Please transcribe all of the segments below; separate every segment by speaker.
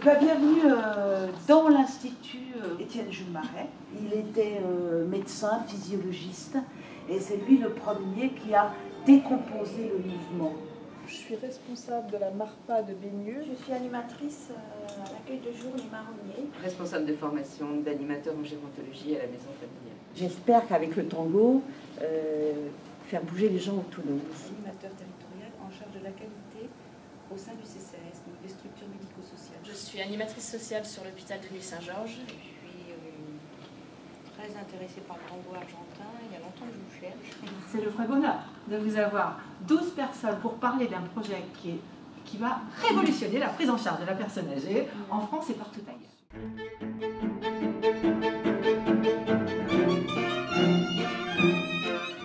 Speaker 1: Eh ben, bienvenue euh, dans l'Institut euh, Étienne Jules Marais. Il était euh, médecin, physiologiste, et c'est lui le premier qui a décomposé le mouvement.
Speaker 2: Je suis responsable de la MARPA de Bénieux.
Speaker 3: Je suis animatrice euh, à l'accueil de jour Les Marronniers.
Speaker 4: responsable de formation d'animateur en gérontologie à la maison familiale.
Speaker 5: J'espère qu'avec le tango, euh, faire bouger les gens autour de nous.
Speaker 6: animateur territorial en charge de la qualité au sein du CCS, des structures médico-sociales.
Speaker 7: Je suis animatrice sociale sur l'hôpital Cluny Saint-Georges.
Speaker 3: Je suis euh, très intéressée par le tango argentin. Il y a longtemps que je vous cherche.
Speaker 8: C'est le vrai bonheur de vous avoir 12 personnes pour parler d'un projet qui, est, qui va révolutionner la prise en charge de la personne âgée en France et partout ailleurs.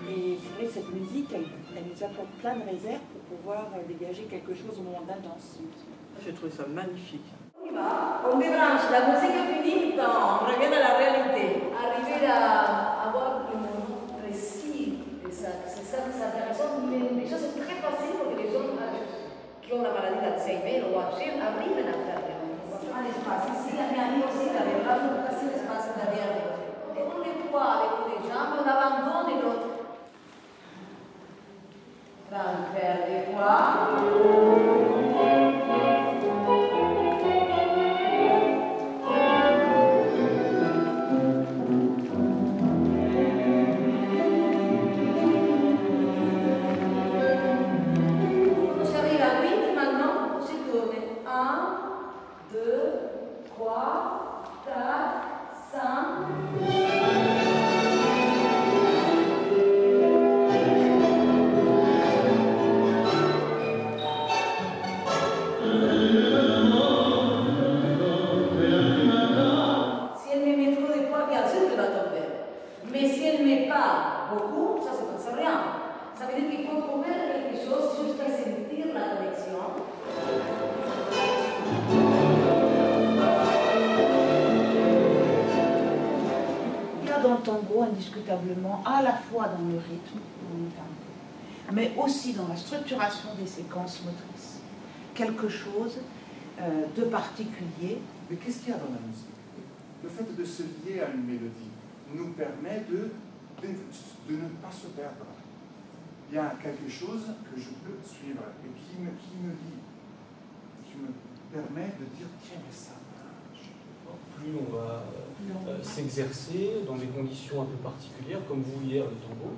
Speaker 5: Et c'est vrai que cette musique, elle, elle nous apporte plein de réserves pour pouvoir dégager quelque chose au moment d'un danse.
Speaker 4: J'ai trouvé ça magnifique.
Speaker 9: On débranche, la musique est finie, on revient à la réalité. Arriver à avoir un moment précis, et ça- c'est ça qui est intéressant, mais mais ça c'est très facile pour que les gens euh, qui ont la maladie d'Alzheimer ou Alzheimer arrivent à faire des un espace. Ici, la mia amica aussi, la verdad, casi l'espace
Speaker 1: dans le tango, indiscutablement, à la fois dans le rythme, mais aussi dans la structuration des séquences motrices, quelque chose euh, de particulier.
Speaker 10: Mais qu'est-ce qu'il y a dans la musique? Le fait de se lier à une mélodie nous permet de, de, ne pas se perdre. Il y a quelque chose que je peux suivre et qui me, qui me qui me permet de dire tiens, mais ça.
Speaker 11: Plus on va euh, s'exercer dans des conditions un peu particulières, comme vous hier le tango,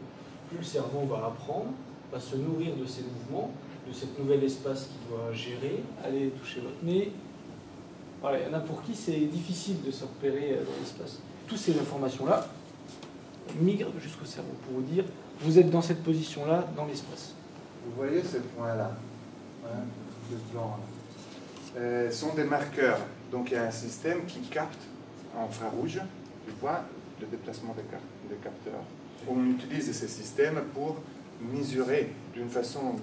Speaker 11: plus le cerveau va apprendre, va se nourrir de ces mouvements, de cet nouvel espace qu'il doit gérer. Allez toucher votre nez. Voilà, il y en a pour qui c'est difficile de se repérer euh, dans l'espace. Toutes ces informations-là migrent jusqu'au cerveau pour vous dire vous êtes dans cette position-là dans l'espace.
Speaker 10: Vous voyez ces points-là, hein, ce plan-là, euh, sont des marqueurs. Donc il y a un système qui capte en infrarouge, tu vois, le déplacement des, cap- des capteurs. On utilise ces systèmes pour mesurer d'une façon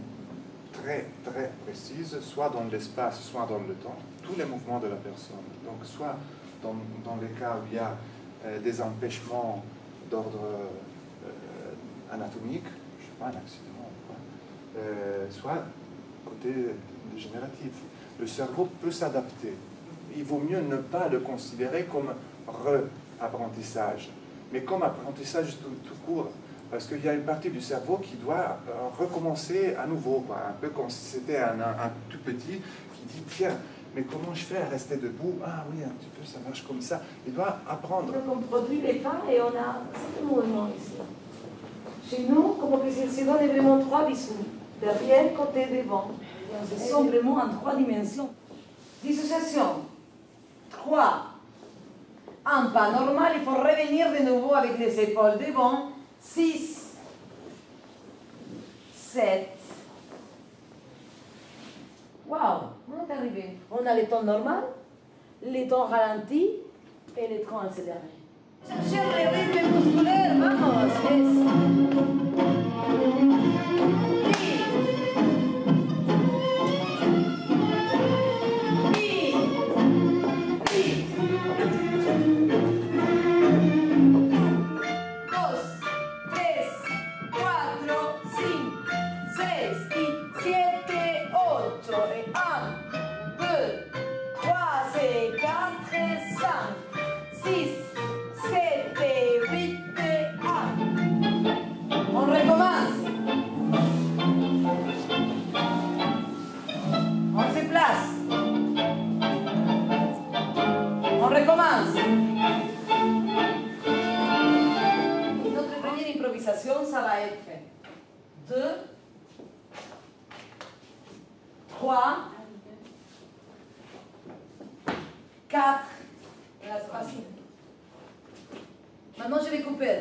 Speaker 10: très très précise, soit dans l'espace, soit dans le temps, tous les mouvements de la personne. Donc soit dans, les cas où il y a euh, des empêchements d'ordre euh, anatomique, je sais pas, un accident euh, soit côté dégénératif. Le cerveau peut s'adapter. Il vaut mieux ne pas le considérer comme re-apprentissage, mais comme apprentissage tout, tout court. Parce qu'il y a une partie du cerveau qui doit euh, recommencer à nouveau, quoi. un peu comme si c'était un, un- un tout petit qui dit Tiens, mais comment je fais à rester debout? Ah oui, un petit peu, ça marche comme ça. Il doit apprendre.
Speaker 9: Donc on produit les pas et on a cinq mouvements ici. Chez nous, comme que se se donne vraiment trois bisous. Derrière, côté, devant. On se sent vraiment en trois dimensions. Dissociation. Trois. Un pas normal, il faut revenir de nouveau avec les épaules devant. Six. Sept. Waouh, on est arrivé. On a les temps normal, les temps ralentis et les temps accélérés. Chercher les rythmes musculaires, vamos. Ça va être 2, 3, 4. Là, c'est facile. Maintenant, je vais couper.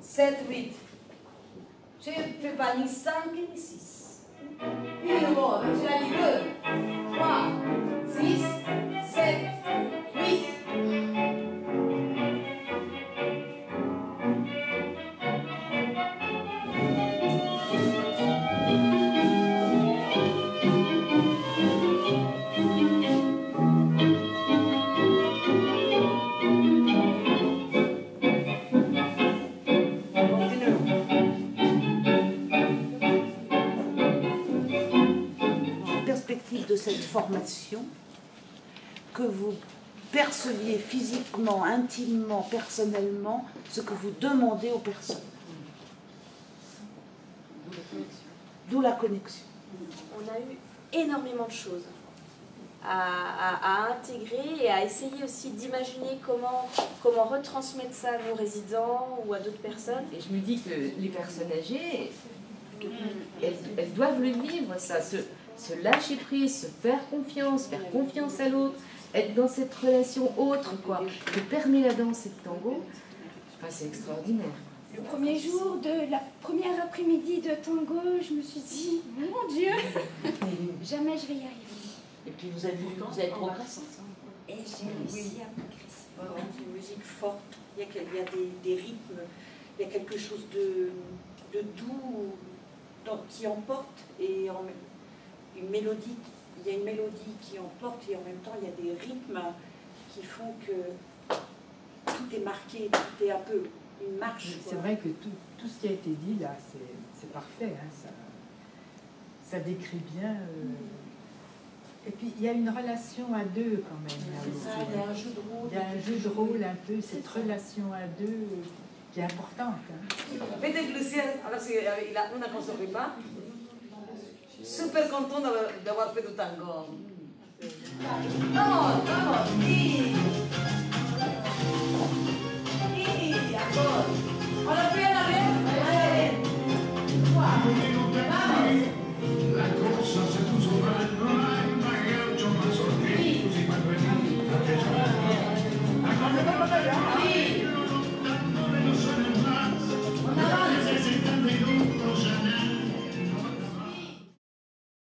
Speaker 9: 7, 8. Je ne fais pas ni 5 ni 6. Et de nouveau, je la dis 2, 3, 6,
Speaker 1: cette formation, que vous perceviez physiquement, intimement, personnellement, ce que vous demandez aux personnes. D'où la connexion.
Speaker 7: On a eu énormément de choses à, à- à intégrer et à essayer aussi d'imaginer comment, comment retransmettre ça à nos résidents ou à d'autres personnes.
Speaker 4: Et je me dis que les personnes âgées, elles, elles doivent le vivre, ça, se, se lâcher prise, se faire confiance, faire confiance à l'autre, être dans cette relation autre, quoi, que permet la danse et le tango. Enfin, c'est extraordinaire.
Speaker 6: Le premier jour de la première après-midi de tango, je me suis dit, mon Dieu, jamais je vais y arriver.
Speaker 5: Et puis vous avez, vous avez progressé.
Speaker 6: Et j'ai réussi à progresser.
Speaker 5: Voilà, c'est une musique forte. Il y a, quel- il y a des, des rythmes, il y a quelque chose de, de doux dans- qui emporte et en, une mélodie. Il y a une mélodie qui emporte et en même temps il y a des rythmes qui font que tout est marqué, tout est un peu une marche.
Speaker 12: C'est vrai que tout, tout ce qui a été dit là, c'est parfait. hein, ça, ça décrit bien. euh, Et puis il y a une relation à deux quand même. là
Speaker 5: ça, il y a un jeu de rôle.
Speaker 12: Il y a un jeu de rôle un peu, cette relation à deux qui est importante. ¿eh? Hein.
Speaker 9: Mettez Lucien, alors si, il a una cosa prima. Super content d'avoir fait du tango. Oh, oh, vamos, vamos. Y, y, amor. Ahora fui